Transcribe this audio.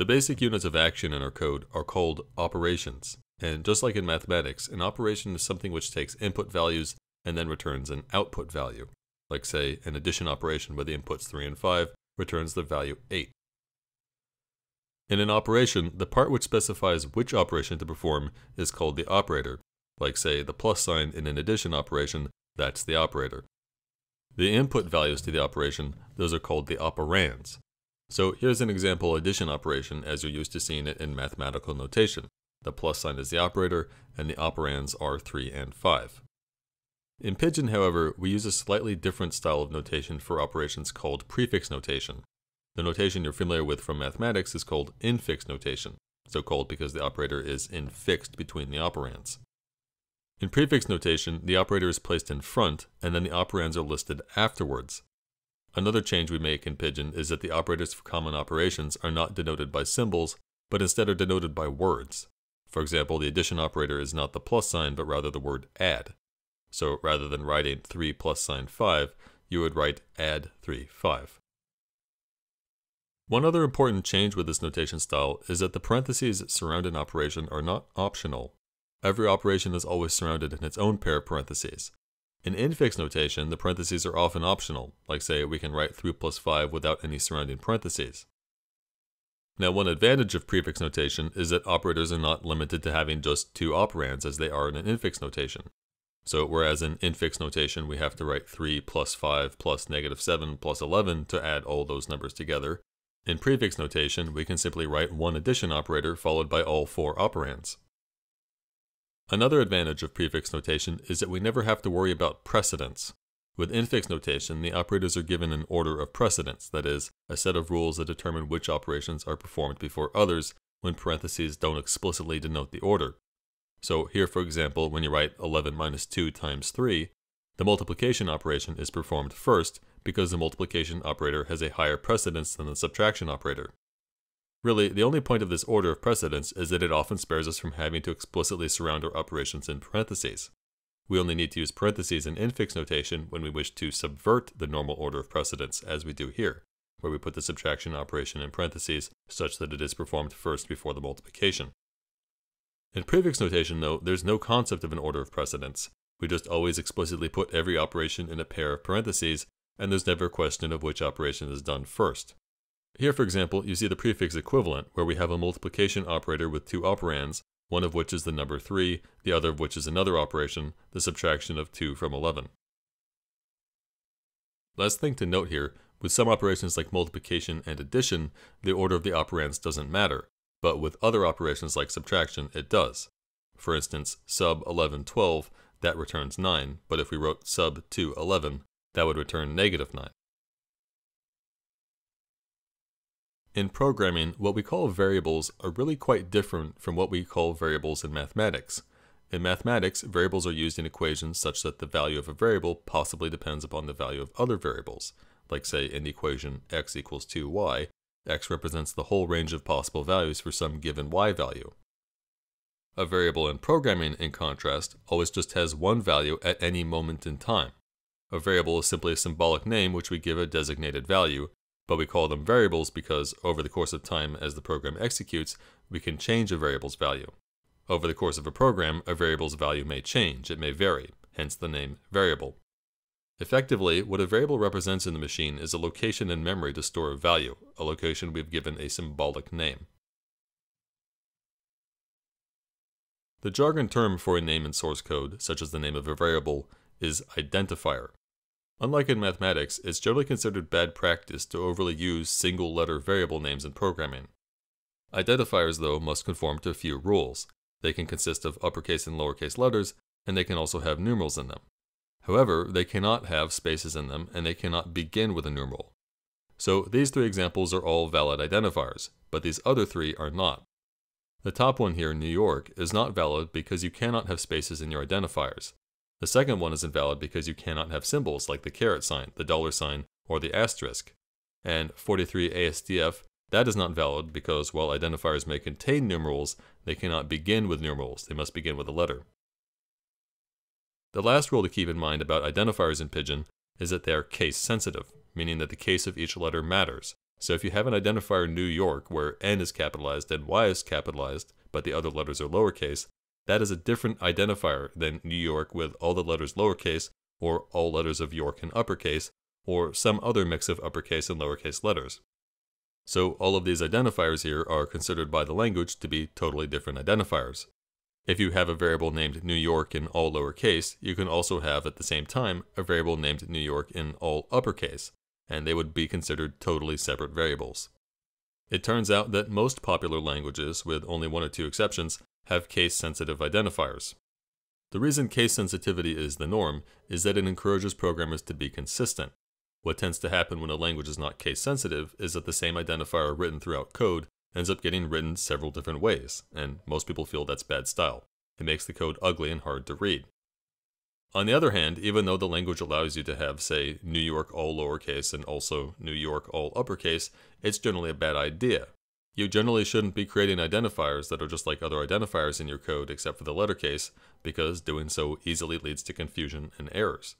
The basic units of action in our code are called operations. And just like in mathematics, an operation is something which takes input values and then returns an output value. Like say, an addition operation where the inputs 3 and 5 returns the value 8. In an operation, the part which specifies which operation to perform is called the operator. Like say, the plus sign in an addition operation, that's the operator. The input values to the operation, those are called the operands. So here's an example addition operation as you're used to seeing it in mathematical notation. The plus sign is the operator, and the operands are 3 and 5. In Pidgin, however, we use a slightly different style of notation for operations called prefix notation. The notation you're familiar with from mathematics is called infix notation, so called because the operator is infixed between the operands. In prefix notation, the operator is placed in front, and then the operands are listed afterwards. Another change we make in Pidgin is that the operators for common operations are not denoted by symbols, but instead are denoted by words. For example, the addition operator is not the plus sign, but rather the word add. So rather than writing 3 plus sign 5, you would write add 3, 5. One other important change with this notation style is that the parentheses that surround an operation are not optional. Every operation is always surrounded in its own pair of parentheses. In infix notation, the parentheses are often optional, like say we can write 3 plus 5 without any surrounding parentheses. Now one advantage of prefix notation is that operators are not limited to having just two operands as they are in an infix notation. So whereas in infix notation we have to write 3 plus 5 plus negative 7 plus 11 to add all those numbers together, in prefix notation we can simply write one addition operator followed by all four operands. Another advantage of prefix notation is that we never have to worry about precedence. With infix notation, the operators are given an order of precedence, that is, a set of rules that determine which operations are performed before others when parentheses don't explicitly denote the order. So here, for example, when you write 11 minus 2 times 3, the multiplication operation is performed first because the multiplication operator has a higher precedence than the subtraction operator. Really, the only point of this order of precedence is that it often spares us from having to explicitly surround our operations in parentheses. We only need to use parentheses in infix notation when we wish to subvert the normal order of precedence, as we do here, where we put the subtraction operation in parentheses such that it is performed first before the multiplication. In prefix notation, though, there's no concept of an order of precedence. We just always explicitly put every operation in a pair of parentheses, and there's never a question of which operation is done first. Here, for example, you see the prefix equivalent, where we have a multiplication operator with two operands, one of which is the number 3, the other of which is another operation, the subtraction of 2 from 11. Last thing to note here, with some operations like multiplication and addition, the order of the operands doesn't matter, but with other operations like subtraction, it does. For instance, sub 11, 12, that returns 9, but if we wrote sub 2, 11, that would return negative 9. In programming, what we call variables are really quite different from what we call variables in mathematics. In mathematics, variables are used in equations such that the value of a variable possibly depends upon the value of other variables. Like say in the equation x equals 2y, x represents the whole range of possible values for some given y value. A variable in programming, in contrast, always just has one value at any moment in time. A variable is simply a symbolic name which we give a designated value, but we call them variables because over the course of time as the program executes, we can change a variable's value. Over the course of a program, a variable's value may change, it may vary, hence the name variable. Effectively, what a variable represents in the machine is a location in memory to store a value, a location we've given a symbolic name. The jargon term for a name in source code, such as the name of a variable, is identifier. Unlike in mathematics, it's generally considered bad practice to overly use single letter variable names in programming. Identifiers, though, must conform to a few rules. They can consist of uppercase and lowercase letters, and they can also have numerals in them. However, they cannot have spaces in them, and they cannot begin with a numeral. So these three examples are all valid identifiers, but these other three are not. The top one here, New York, is not valid because you cannot have spaces in your identifiers. The second one is invalid because you cannot have symbols like the caret sign, the dollar sign, or the asterisk. And 43 ASDF, that is not valid because while identifiers may contain numerals, they cannot begin with numerals, they must begin with a letter. The last rule to keep in mind about identifiers in Pidgin is that they are case sensitive, meaning that the case of each letter matters. So if you have an identifier New York where N is capitalized and Y is capitalized, but the other letters are lowercase, that is a different identifier than New York with all the letters lowercase or all letters of York in uppercase, or some other mix of uppercase and lowercase letters. So all of these identifiers here are considered by the language to be totally different identifiers. If you have a variable named New York in all lowercase, you can also have at the same time a variable named New York in all uppercase, and they would be considered totally separate variables. It turns out that most popular languages, with only one or two exceptions, have case-sensitive identifiers. The reason case sensitivity is the norm is that it encourages programmers to be consistent. What tends to happen when a language is not case sensitive is that the same identifier written throughout code ends up getting written several different ways, and most people feel that's bad style. It makes the code ugly and hard to read. On the other hand, even though the language allows you to have, say, New York all lowercase and also New York all uppercase, it's generally a bad idea. You generally shouldn't be creating identifiers that are just like other identifiers in your code except for the letter case, because doing so easily leads to confusion and errors.